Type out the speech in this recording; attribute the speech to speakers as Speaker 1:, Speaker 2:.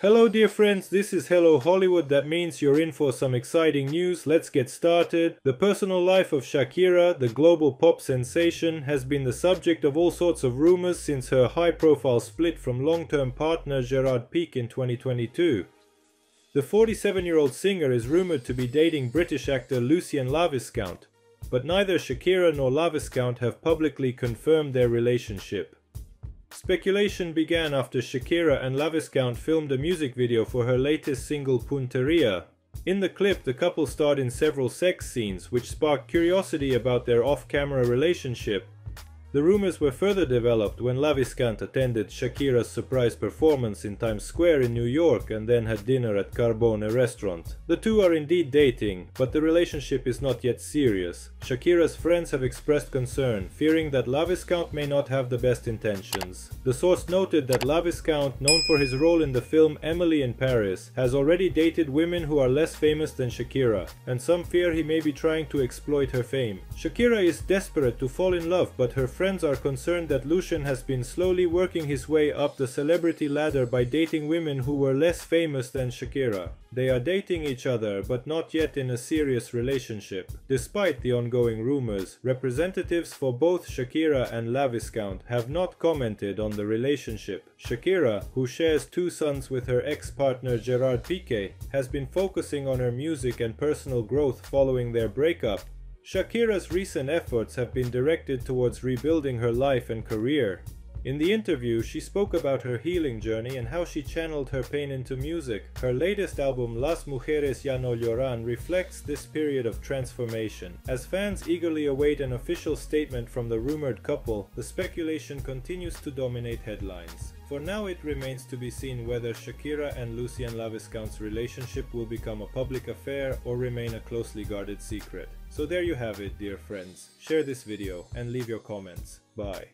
Speaker 1: Hello dear friends, this is Hello Hollywood. That means you're in for some exciting news. Let's get started. The personal life of Shakira, the global pop sensation, has been the subject of all sorts of rumors since her high-profile split from long-term partner Gerard Piqué in 2022. The 47-year-old singer is rumored to be dating British actor Lucien Laviscount, but neither Shakira nor Laviscount have publicly confirmed their relationship. Speculation began after Shakira and Laviscount filmed a music video for her latest single Puntería. In the clip, the couple starred in several sex scenes, which sparked curiosity about their off-camera relationship. The rumors were further developed when Laviscount attended Shakira's surprise performance in Times Square in New York and then had dinner at Carbone restaurant. The two are indeed dating, but the relationship is not yet serious. Shakira's friends have expressed concern, fearing that Laviscount may not have the best intentions. The source noted that Laviscount, known for his role in the film Emily in Paris, has already dated women who are less famous than Shakira, and some fear he may be trying to exploit her fame. Shakira is desperate to fall in love, but her friends are concerned that Lucien has been slowly working his way up the celebrity ladder by dating women who were less famous than Shakira. They are dating each other, but not yet in a serious relationship. Despite the ongoing rumors, representatives for both Shakira and Laviscount have not commented on the relationship. Shakira, who shares two sons with her ex-partner Gerard Piqué, has been focusing on her music and personal growth following their breakup, Shakira's recent efforts have been directed towards rebuilding her life and career. In the interview, she spoke about her healing journey and how she channeled her pain into music. Her latest album, Las Mujeres Ya No Lloran, reflects this period of transformation. As fans eagerly await an official statement from the rumored couple, the speculation continues to dominate headlines. For now it remains to be seen whether Shakira and Lucien Laviscount's relationship will become a public affair or remain a closely guarded secret. So there you have it dear friends, share this video and leave your comments. Bye.